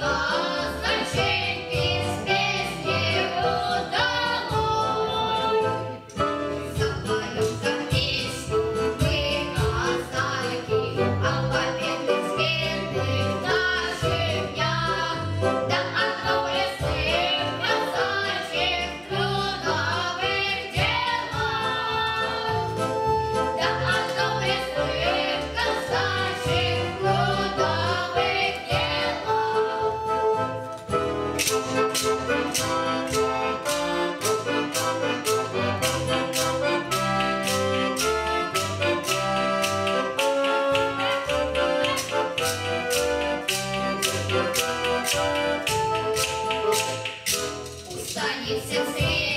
Santa Станет сердце